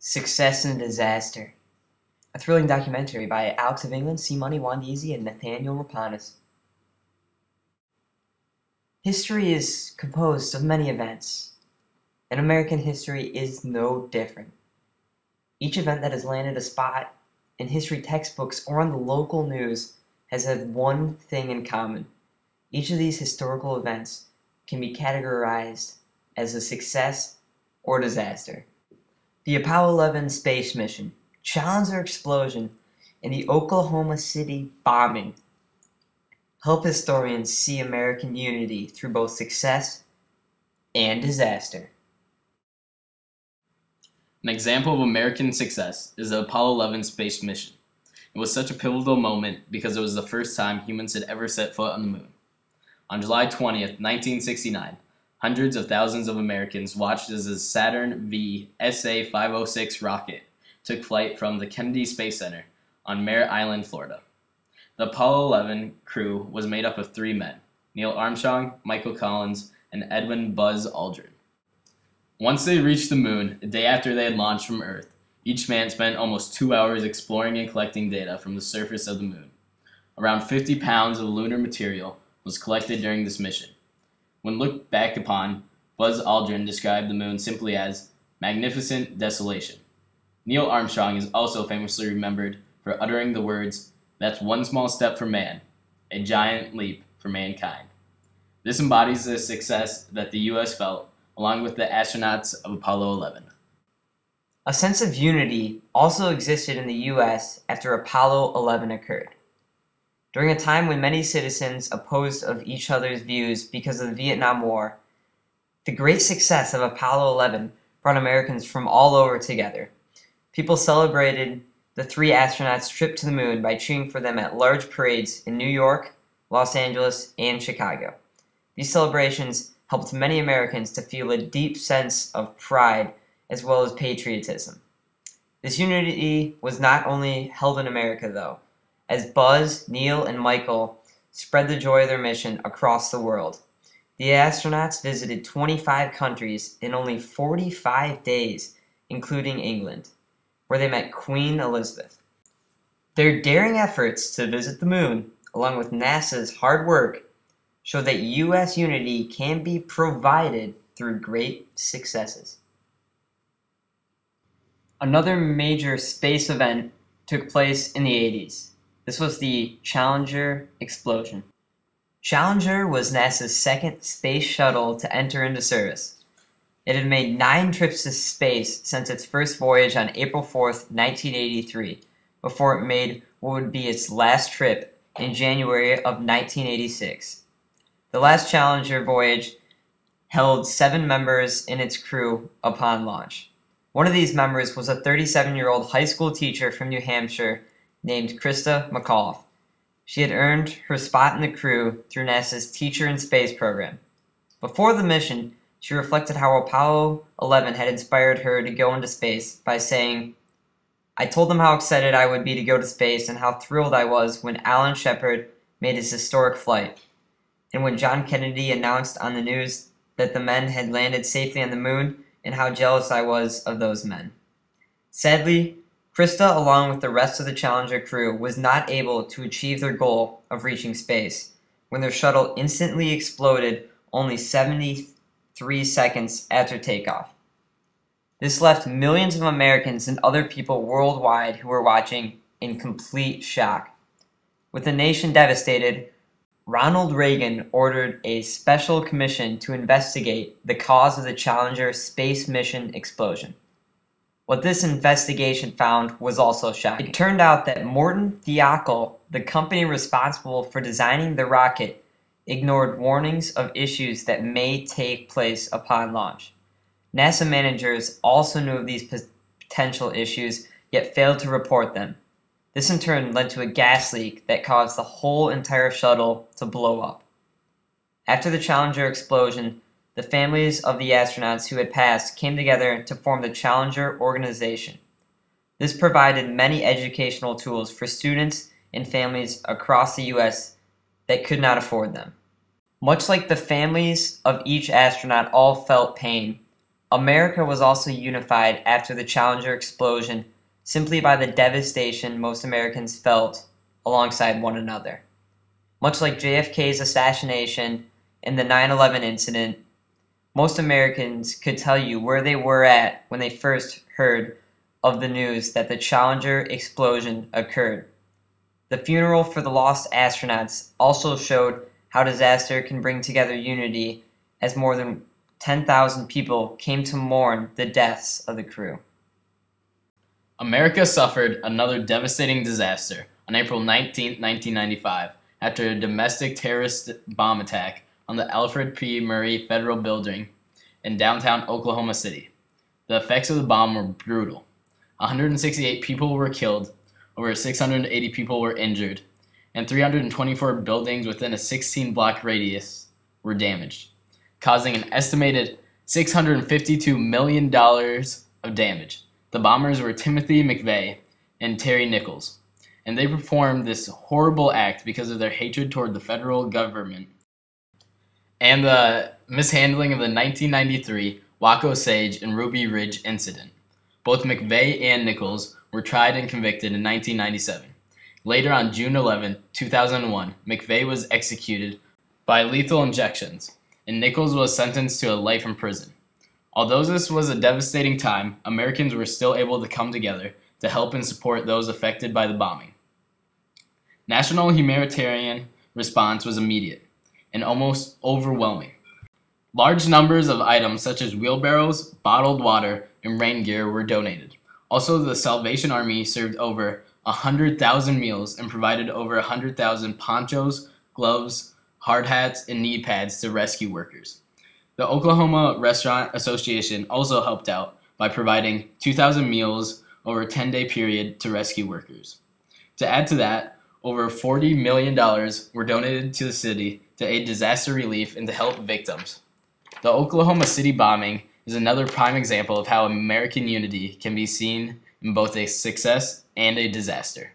Success and Disaster, a thrilling documentary by Alex of England, C. Money, Wandeezy, and Nathaniel Rapanis. History is composed of many events, and American history is no different. Each event that has landed a spot in history textbooks or on the local news has had one thing in common. Each of these historical events can be categorized as a success or disaster. The Apollo 11 space mission, Challenger explosion, and the Oklahoma City bombing help historians see American unity through both success and disaster. An example of American success is the Apollo 11 space mission. It was such a pivotal moment because it was the first time humans had ever set foot on the moon. On July 20th, 1969, hundreds of thousands of Americans watched as the Saturn V SA-506 rocket took flight from the Kennedy Space Center on Merritt Island, Florida. The Apollo 11 crew was made up of three men, Neil Armstrong, Michael Collins, and Edwin Buzz Aldrin. Once they reached the moon, a day after they had launched from Earth, each man spent almost two hours exploring and collecting data from the surface of the moon. Around 50 pounds of lunar material was collected during this mission. When looked back upon, Buzz Aldrin described the moon simply as magnificent desolation. Neil Armstrong is also famously remembered for uttering the words, That's one small step for man, a giant leap for mankind. This embodies the success that the U.S. felt along with the astronauts of Apollo 11. A sense of unity also existed in the U.S. after Apollo 11 occurred. During a time when many citizens opposed of each other's views because of the Vietnam War, the great success of Apollo 11 brought Americans from all over together. People celebrated the three astronauts' trip to the moon by cheering for them at large parades in New York, Los Angeles, and Chicago. These celebrations helped many Americans to feel a deep sense of pride as well as patriotism. This unity was not only held in America, though, as Buzz, Neil, and Michael spread the joy of their mission across the world. The astronauts visited 25 countries in only 45 days, including England, where they met Queen Elizabeth. Their daring efforts to visit the moon, along with NASA's hard work, show that U.S. unity can be provided through great successes. Another major space event took place in the 80s. This was the Challenger explosion. Challenger was NASA's second space shuttle to enter into service. It had made nine trips to space since its first voyage on April 4, 1983, before it made what would be its last trip in January of 1986. The last Challenger voyage held seven members in its crew upon launch. One of these members was a 37 year old high school teacher from New Hampshire named Christa McAuliffe. She had earned her spot in the crew through NASA's Teacher in Space program. Before the mission, she reflected how Apollo 11 had inspired her to go into space by saying, I told them how excited I would be to go to space and how thrilled I was when Alan Shepard made his historic flight and when John Kennedy announced on the news that the men had landed safely on the moon, and how jealous I was of those men. Sadly, Christa, along with the rest of the Challenger crew, was not able to achieve their goal of reaching space when their shuttle instantly exploded only 73 seconds after takeoff. This left millions of Americans and other people worldwide who were watching in complete shock. With the nation devastated, Ronald Reagan ordered a special commission to investigate the cause of the Challenger space mission explosion. What this investigation found was also shocking. It turned out that Morton Thiokol, the company responsible for designing the rocket, ignored warnings of issues that may take place upon launch. NASA managers also knew of these potential issues, yet failed to report them. This in turn led to a gas leak that caused the whole entire shuttle to blow up. After the Challenger explosion, the families of the astronauts who had passed came together to form the Challenger organization. This provided many educational tools for students and families across the U.S. that could not afford them. Much like the families of each astronaut all felt pain, America was also unified after the Challenger explosion simply by the devastation most Americans felt alongside one another. Much like JFK's assassination and the 9 11 incident, most Americans could tell you where they were at when they first heard of the news that the Challenger explosion occurred. The funeral for the lost astronauts also showed how disaster can bring together unity as more than 10,000 people came to mourn the deaths of the crew. America suffered another devastating disaster on April 19, 1995, after a domestic terrorist bomb attack on the Alfred P. Murrah Federal Building in downtown Oklahoma City. The effects of the bomb were brutal. 168 people were killed, over 680 people were injured, and 324 buildings within a 16 block radius were damaged, causing an estimated $652 million of damage. The bombers were Timothy McVeigh and Terry Nichols, and they performed this horrible act because of their hatred toward the federal government and the mishandling of the 1993 Waco Siege and Ruby Ridge incident. Both McVeigh and Nichols were tried and convicted in 1997. Later on June 11, 2001, McVeigh was executed by lethal injections, and Nichols was sentenced to a life in prison. Although this was a devastating time, Americans were still able to come together to help and support those affected by the bombing. National humanitarian response was immediate and almost overwhelming. Large numbers of items such as wheelbarrows, bottled water, and rain gear were donated. Also, the Salvation Army served over 100,000 meals and provided over 100,000 ponchos, gloves, hard hats, and knee pads to rescue workers. The Oklahoma Restaurant Association also helped out by providing 2,000 meals over a 10 day period to rescue workers. To add to that, over $40 million were donated to the city to aid disaster relief and to help victims. The Oklahoma City bombing is another prime example of how American unity can be seen in both a success and a disaster.